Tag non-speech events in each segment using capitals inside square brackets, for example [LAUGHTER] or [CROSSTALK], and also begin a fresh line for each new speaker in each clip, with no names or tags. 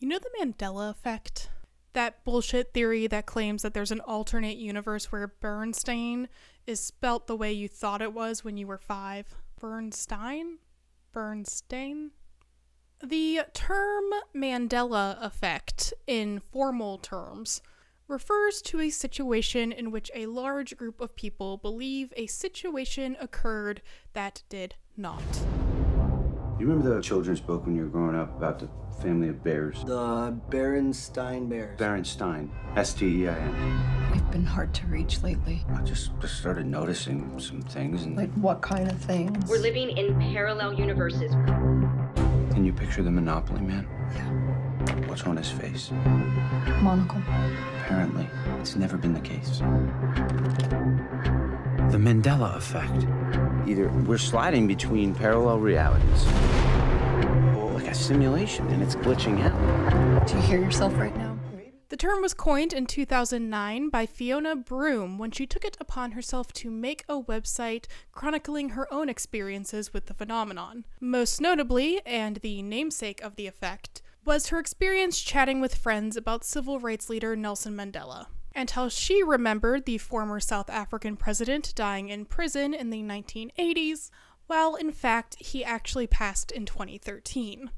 You know the Mandela effect? That bullshit theory that claims that there's an alternate universe where Bernstein is spelt the way you thought it was when you were five. Bernstein? Bernstein? The term Mandela effect, in formal terms, refers to a situation in which a large group of people believe a situation occurred that did not.
You remember the children's book when you were growing up about the family of bears?
The Berenstein Bears.
Berenstein. S T E I N.
We've been hard to reach lately.
I just, just started noticing some things and
Like what kind of things?
We're living in parallel universes.
can you picture the Monopoly man?
Yeah.
What's on his face?
Monocle.
Apparently, it's never been the case. The Mandela effect. Either we're sliding between parallel realities, or like a simulation and it's glitching out.
Do you hear yourself right now?
The term was coined in 2009 by Fiona Broom when she took it upon herself to make a website chronicling her own experiences with the phenomenon. Most notably, and the namesake of the effect, was her experience chatting with friends about civil rights leader Nelson Mandela, and how she remembered the former South African president dying in prison in the 1980s, while in fact he actually passed in 2013.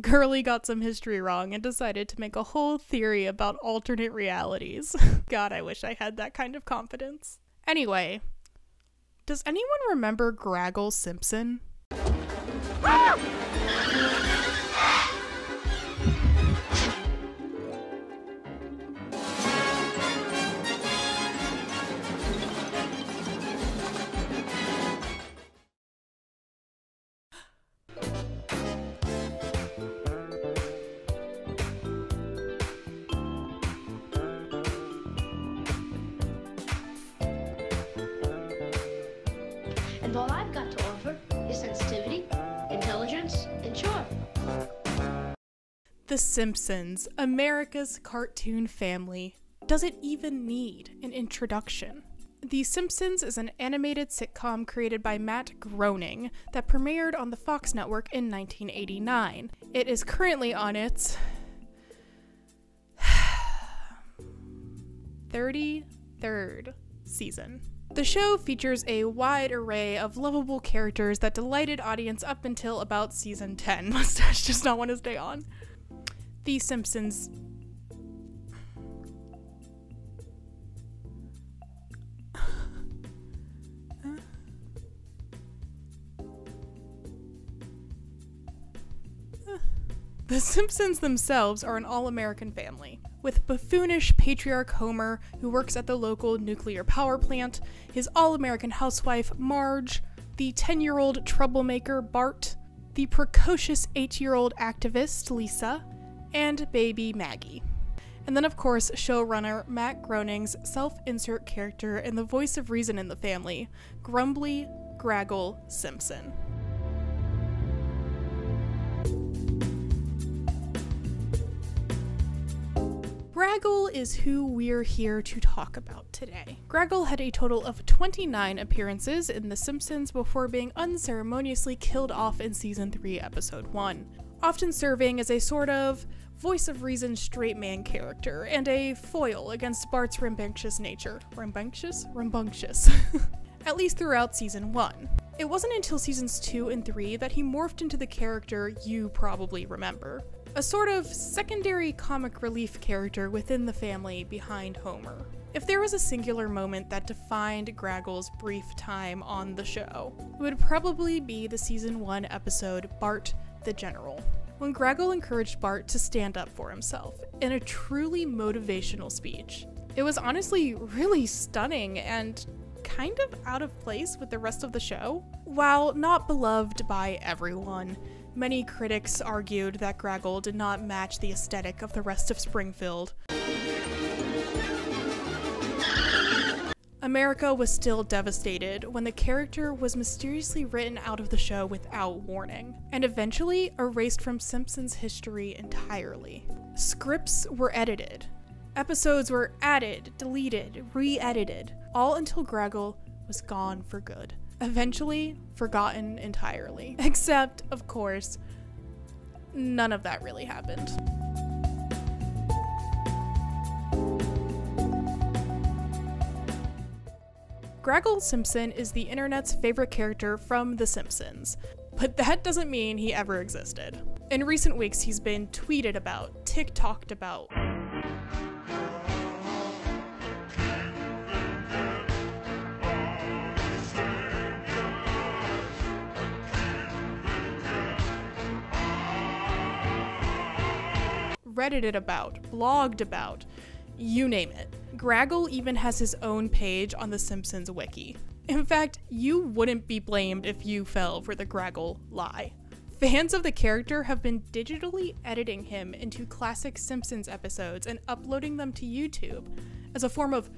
Gurley got some history wrong and decided to make a whole theory about alternate realities. [LAUGHS] God, I wish I had that kind of confidence. Anyway, does anyone remember Graggle Simpson? Ah!
And all I've got to offer is sensitivity, intelligence, and charm.
The Simpsons, America's cartoon family. Does it even need an introduction? The Simpsons is an animated sitcom created by Matt Groening that premiered on the Fox network in 1989. It is currently on its [SIGHS] 33rd season. The show features a wide array of lovable characters that delighted audience up until about season 10. [LAUGHS] Mustache does not want to stay on. The Simpsons. [LAUGHS] The Simpsons themselves are an all American family, with buffoonish patriarch Homer, who works at the local nuclear power plant, his all American housewife Marge, the 10 year old troublemaker Bart, the precocious 8 year old activist Lisa, and baby Maggie. And then, of course, showrunner Matt Groening's self insert character and the voice of reason in the family, Grumbly Graggle Simpson. Graggle is who we're here to talk about today. Graggle had a total of 29 appearances in The Simpsons before being unceremoniously killed off in season 3, episode 1, often serving as a sort of voice of reason straight man character and a foil against Bart's rambunctious nature. Rambunctious? Rambunctious. [LAUGHS] At least throughout season 1. It wasn't until seasons 2 and 3 that he morphed into the character you probably remember a sort of secondary comic relief character within the family behind Homer. If there was a singular moment that defined Graggle's brief time on the show, it would probably be the season 1 episode Bart the General. When Graggle encouraged Bart to stand up for himself in a truly motivational speech. It was honestly really stunning and kind of out of place with the rest of the show. While not beloved by everyone, Many critics argued that Graggle did not match the aesthetic of the rest of Springfield. America was still devastated when the character was mysteriously written out of the show without warning, and eventually erased from Simpsons history entirely. Scripts were edited, episodes were added, deleted, re edited, all until Graggle was gone for good eventually forgotten entirely. [LAUGHS] Except, of course, none of that really happened. Graggle Simpson is the internet's favorite character from The Simpsons, but that doesn't mean he ever existed. In recent weeks, he's been tweeted about, TikToked about, Reddited about, blogged about, you name it. Graggle even has his own page on the Simpsons wiki. In fact, you wouldn't be blamed if you fell for the Graggle lie. Fans of the character have been digitally editing him into classic Simpsons episodes and uploading them to YouTube as a form of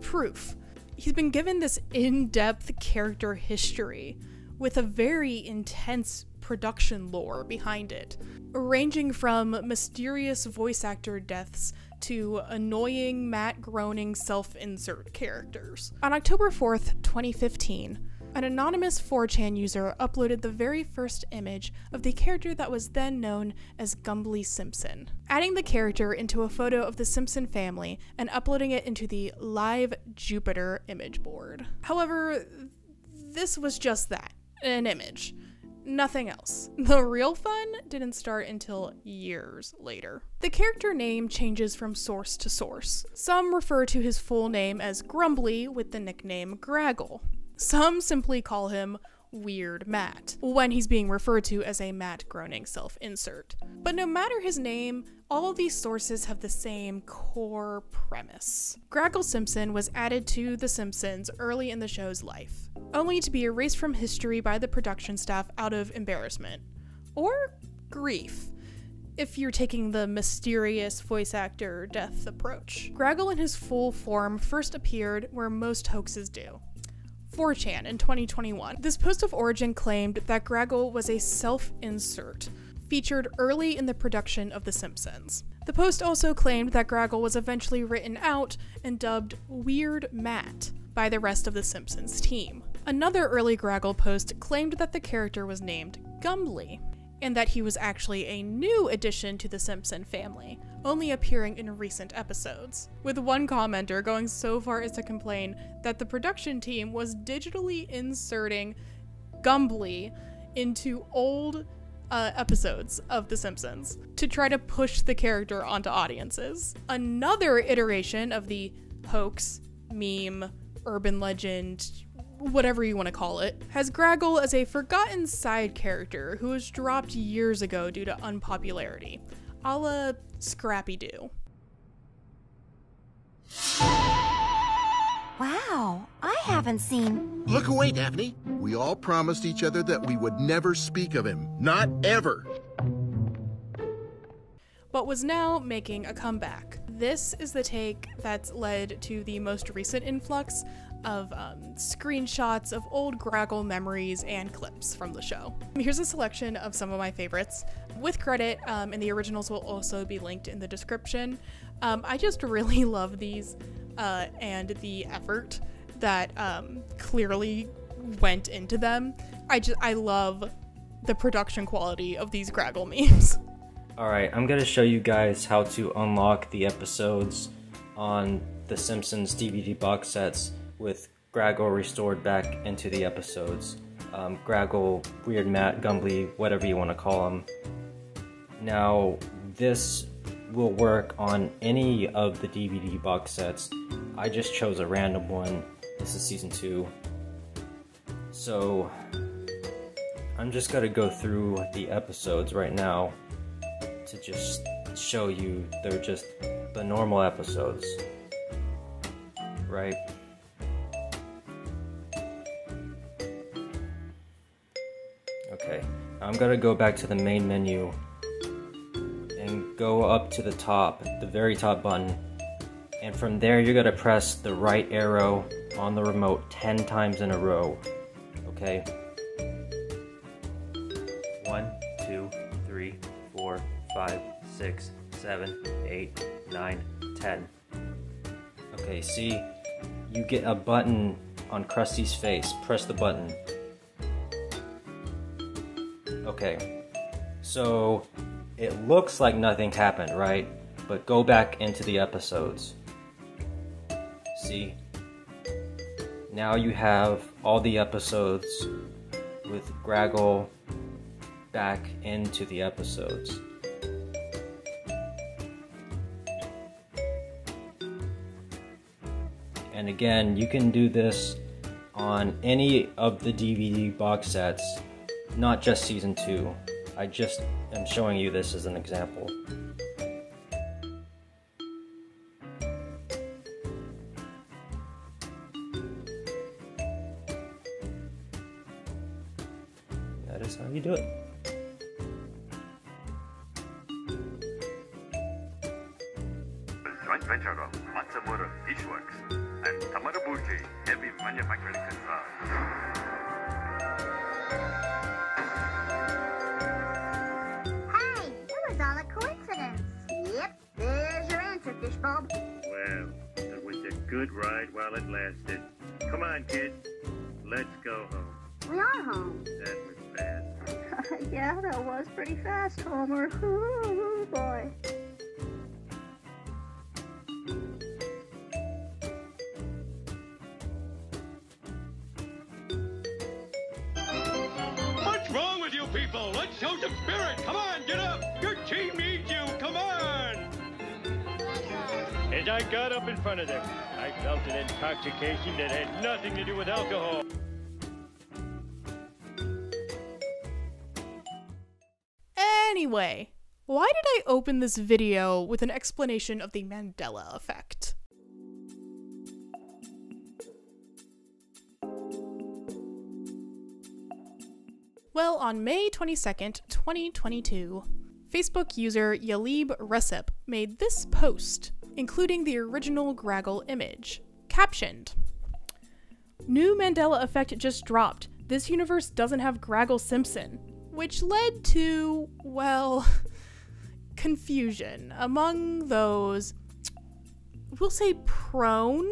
proof. He's been given this in depth character history with a very intense production lore behind it, ranging from mysterious voice actor deaths to annoying Matt Groening self insert characters. On October 4th, 2015, an anonymous 4chan user uploaded the very first image of the character that was then known as Gumbly Simpson, adding the character into a photo of the Simpson family and uploading it into the Live Jupiter image board. However, this was just that an image nothing else. [LAUGHS] The real fun didn't start until years later. The character name changes from source to source. Some refer to his full name as Grumbly with the nickname Graggle. Some simply call him Weird Matt when he's being referred to as a Matt Groening self insert. But no matter his name, all these sources have the same core premise. Graggle Simpson was added to The Simpsons early in the show's life, only to be erased from history by the production staff out of embarrassment or grief if you're taking the mysterious voice actor death approach. Graggle in his full form first appeared where most hoaxes do 4chan in 2021. This post of origin claimed that Graggle was a self insert featured early in the production of The Simpsons. The post also claimed that Graggle was eventually written out and dubbed Weird Matt by the rest of The Simpsons team. Another early Graggle post claimed that the character was named Gumbly, and that he was actually a new addition to the Simpson family, only appearing in recent episodes, with one commenter going so far as to complain that the production team was digitally inserting Gumbly into old uh, episodes of The Simpsons to try to push the character onto audiences. Another iteration of the hoax, meme, urban legend, whatever you want to call it, has Graggle as a forgotten side character who was dropped years ago due to unpopularity, a la Scrappy Doo.
Wow, I haven't seen.
Look away, Daphne. We all promised each other that we would never speak of him. Not ever.
But was now making a comeback. This is the take that's led to the most recent influx of um, screenshots of old Graggle memories and clips from the show. Here's a selection of some of my favorites, with credit, um, and the originals will also be linked in the description. Um, I just really [LAUGHS] love these uh, and the effort that um, clearly went into them. I just I love the production quality of these Graggle memes. [LAUGHS]
Alright, I'm gonna show you guys how to unlock the episodes on The Simpsons DVD box sets with Graggle restored back into the episodes. Um, Graggle, Weird Matt, Gumbly, whatever you want to call them. Now, this will work on any of the DVD box sets. I just chose a random one. This is season 2. So, I'm just gonna go through the episodes right now to just show you they're just the normal episodes. Right? Okay, I'm gonna go back to the main menu and go up to the top, the very top button. And from there, you're gonna press the right arrow on the remote 10 times in a row. Okay? One, two, three, four, five, six, seven, eight, nine, ten. Okay, see, you get a button on Krusty's face. Press the button. Okay, so it looks like nothing happened, right? But go back into the episodes. See? now you have all the episodes with Graggle back into the episodes. And again, you can do this on any of the DVD box sets, not just season 2. I just am showing you this as an example. That is how you do it.
And Tamarabuki Heavy Manufacturing Concern.
Hey, it was all a coincidence. Yep, there's your answer, Fishbulb.
Well, it was a good ride while it lasted. Come on, kid. Let's go home.
We are home.
That was bad. [LAUGHS]
yeah, that was pretty fast, Homer. [LAUGHS] Ooh, boy.
Show some spirit. Come on, get up. Your team needs you. Come on.
As I got up in front of them, I felt an intoxication that had nothing to do with alcohol.
Anyway, why did I open this video with an explanation of the Mandela effect? Well, on May 22nd, 2022, Facebook user Yalib Recep made this post, including the original Graggle image, captioned New Mandela effect just dropped. This universe doesn't have Graggle Simpson, which led to, well, [LAUGHS] confusion among those, we'll say, prone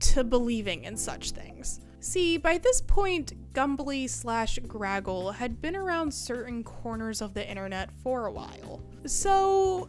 to believing in such things. See, by this point, Gumbly slash Graggle had been around certain corners of the internet for a while. So,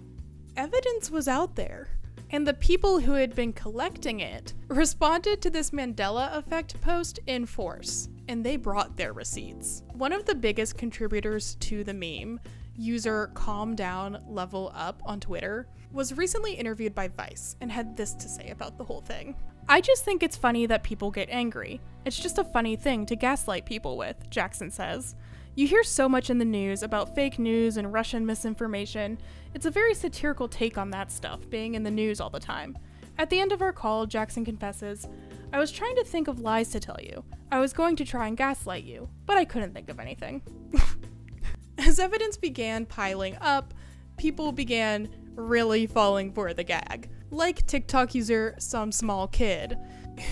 evidence was out there. And the people who had been collecting it responded to this Mandela effect post in force, and they brought their receipts. One of the biggest contributors to the meme, user Calm Down Level Up on Twitter, was recently interviewed by Vice and had this to say about the whole thing. I just think it's funny that people get angry. It's just a funny thing to gaslight people with, Jackson says. You hear so much in the news about fake news and Russian misinformation. It's a very satirical take on that stuff, being in the news all the time. At the end of our call, Jackson confesses, I was trying to think of lies to tell you. I was going to try and gaslight you, but I couldn't think of anything. [LAUGHS] As evidence began piling up, people began really falling for the gag. Like TikTok user Some Small Kid,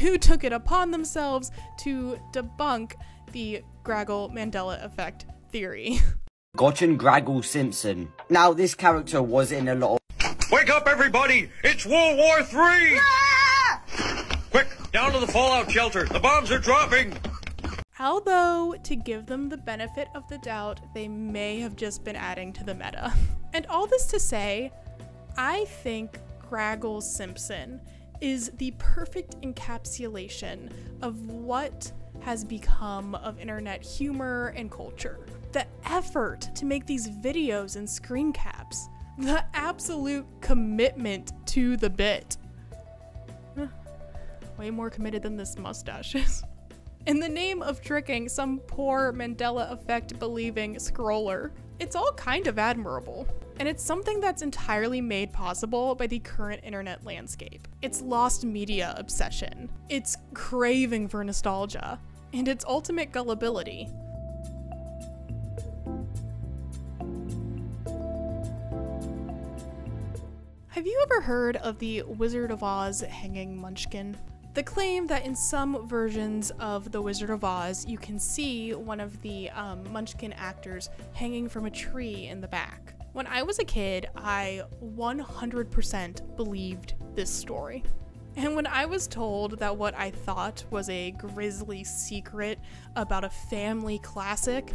who took it upon themselves to debunk the Graggle Mandela effect theory. [LAUGHS]
Gotchen Graggle Simpson. Now, this character was in a lot of.
Wake up, everybody! It's World War Three! Quick, down to the fallout shelter. The bombs are dropping.
Although, to give them the benefit of the doubt, they may have just been adding to the meta. [LAUGHS] And all this to say, I think Graggle Simpson is the perfect encapsulation of what has become of internet humor and culture. The effort to make these videos and screen caps, the absolute commitment to the bit. Way more committed than this mustache is. In the name of tricking some poor Mandela effect believing scroller. It's all kind of admirable. And it's something that's entirely made possible by the current internet landscape. It's lost media obsession, its craving for nostalgia, and its ultimate gullibility. Have you ever heard of the Wizard of Oz hanging munchkin? The claim that in some versions of The Wizard of Oz, you can see one of the um, munchkin actors hanging from a tree in the back. When I was a kid, I 100% believed this story. And when I was told that what I thought was a grisly secret about a family classic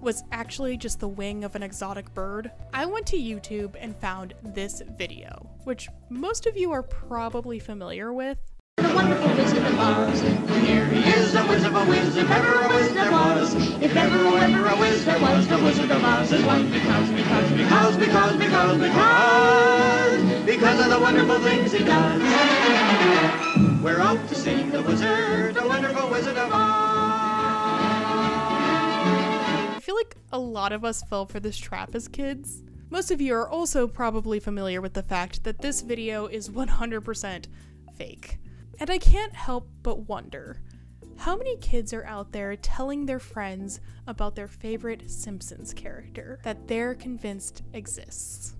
was actually just the wing of an exotic bird, I went to YouTube and found this video, which most of you are probably familiar with.
The wonderful Wizard of Oz. Here he is, a wizard of a whiz, if ever a whiz there was. If ever, oh, ever a whiz there was, the Wizard of Oz is one because, because, because, because, because, because, because of the wonderful things he does. We're out to see the wizard, the wonderful Wizard of Oz.
I feel like a lot of us fell for this trap as kids. Most of you are also probably familiar with the fact that this video is 100% fake. And I can't help but wonder how many kids are out there telling their friends about their favorite Simpsons character that they're convinced exists,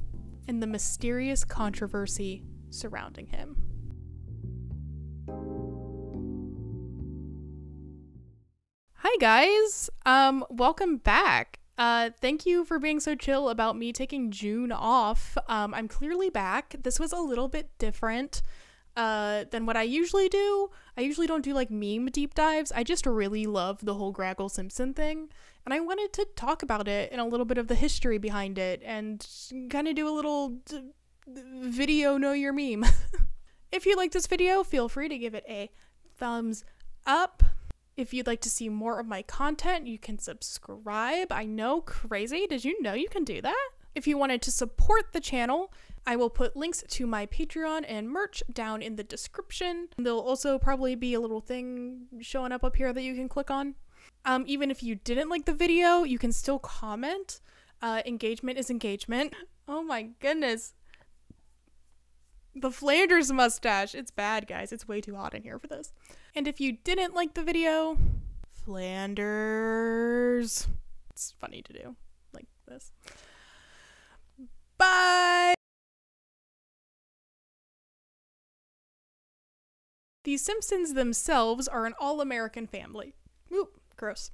and the mysterious controversy surrounding him. Hi guys, um, welcome back. Uh, thank you for being so chill about me taking June off. Um, I'm clearly back. This was a little bit different uh, than what I usually do. I usually don't do like meme deep dives. I just really love the whole Graggle Simpson thing, and I wanted to talk about it and a little bit of the history behind it, and kind of do a little d- video know your meme. [LAUGHS] if you like this video, feel free to give it a thumbs up. If you'd like to see more of my content, you can subscribe. I know, crazy. Did you know you can do that? If you wanted to support the channel, I will put links to my Patreon and merch down in the description. There'll also probably be a little thing showing up up here that you can click on. Um, even if you didn't like the video, you can still comment. Uh, engagement is engagement. [LAUGHS] Oh my goodness. The Flanders mustache. It's bad, guys. It's way too hot in here for this. And if you didn't like the video, Flanders. It's funny to do like this. Bye! The Simpsons themselves are an all American family. Oop, gross.